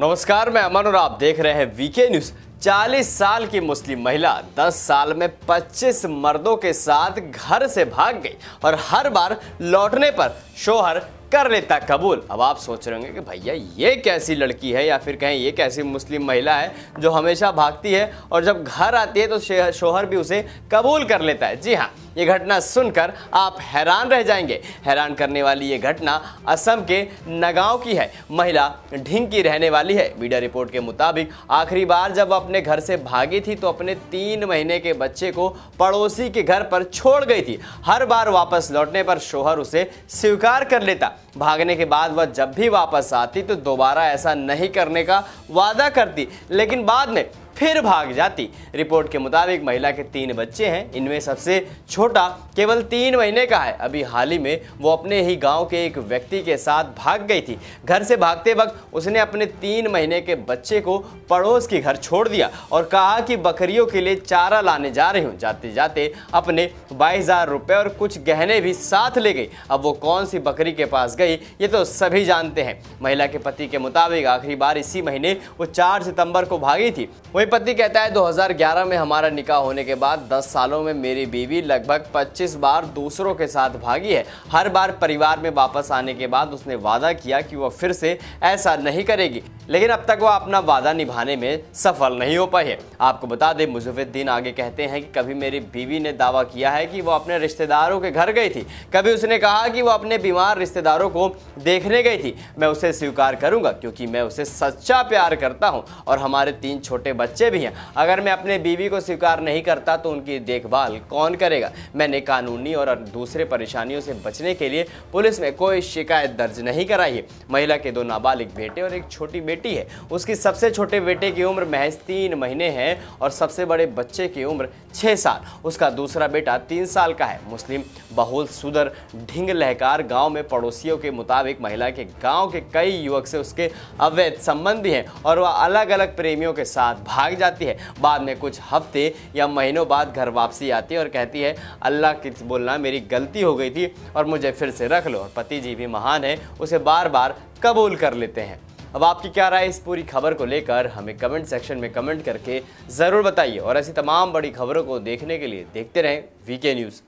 नमस्कार, मैं अमन और आप देख रहे हैं वीके न्यूज़। 40 साल की मुस्लिम महिला 10 साल में 25 मर्दों के साथ घर से भाग गई और हर बार लौटने पर शोहर कर लेता कबूल। अब आप सोच रहे होंगे कि भैया, ये कैसी लड़की है या फिर कहें, ये कैसी मुस्लिम महिला है जो हमेशा भागती है और जब घर आती है तो शोहर भी उसे कबूल कर लेता है। जी हाँ ये घटना सुनकर आप हैरान रह जाएँगे। हैरान करने वाली ये घटना असम के नगांव की है। महिला ढिंग की रहने वाली है। मीडिया रिपोर्ट के मुताबिक आखिरी बार जब अपने घर से भागी थी तो अपने तीन महीने के बच्चे को पड़ोसी के घर पर छोड़ गई थी। हर बार वापस लौटने पर शोहर उसे स्वीकार कर लेता। भागने के बाद वह जब भी वापस आती तो दोबारा ऐसा नहीं करने का वादा करती। लेकिन बाद में फिर भाग जाती। रिपोर्ट के मुताबिक महिला के तीन बच्चे हैं। इनमें सबसे छोटा केवल तीन महीने का है। अभी हाल ही में वो अपने ही गाँव के एक व्यक्ति के साथ भाग गई थी। घर से भागते वक्त उसने अपने तीन महीने के बच्चे को पड़ोस के घर छोड़ दिया और कहा कि बकरियों के लिए चारा लाने जा रही हूँ। जाते जाते अपने बाईस हज़ार रुपये और कुछ गहने भी साथ ले गई। अब वो कौन सी बकरी के पास गई, ये तो सभी जानते हैं। महिला के पति के मुताबिक आखिरी बार इसी महीने वो चार सितंबर को भागी थी। वही पति कहता है 2011 में हमारा निकाह होने के बाद 10 सालों में मेरी बीवी लगभग 25 बार दूसरों के साथ भागी है। हर बार परिवार में वापस आने के बाद उसने वादा किया कि वह फिर से ऐसा नहीं करेगी। लेकिन अब तक वह अपना वादा निभाने में सफल नहीं हो पाई है। आपको बता दें मुजफ्फुद्दीन आगे कहते हैं कि कभी मेरी बीवी ने दावा किया है कि वो अपने रिश्तेदारों के घर गई थी। कभी उसने कहा कि वह अपने बीमार रिश्तेदारों को देखने गई थी। मैं उसे स्वीकार करूँगा, क्योंकि मैं उसे सच्चा प्यार करता हूँ और हमारे तीन छोटे बच्चे भी हैं। अगर मैं अपने बीवी को स्वीकार नहीं करता तो उनकी देखभाल कौन करेगा? मैंने कानूनी और दूसरे परेशानियों से बचने के लिए पुलिस में कोई शिकायत दर्ज नहीं कराई है। महिला के दो नाबालिग बेटे और एक छोटी बेटी है। उसकी सबसे छोटे बेटे की उम्र महज तीन महीने है और सबसे बड़े बच्चे की उम्र छः साल। उसका दूसरा बेटा तीन साल का है। मुस्लिम बहुल सुदर ढिंग लहकार गाँव में पड़ोसियों के मुताबिक महिला के गाँव के कई युवक से उसके अवैध संबंधी हैं और वह अलग अलग प्रेमियों के साथ भाग जाती है। बाद में कुछ हफ़्ते या महीनों बाद घर वापसी आती है और कहती है, अल्लाह की बोलना, मेरी गलती हो गई थी और मुझे फिर से रख लो। और पति जी भी महान है, उसे बार बार कबूल कर लेते हैं। अब आपकी क्या राय इस पूरी खबर को लेकर हमें कमेंट सेक्शन में कमेंट करके ज़रूर बताइए। और ऐसी तमाम बड़ी खबरों को देखने के लिए देखते रहें वीके न्यूज़।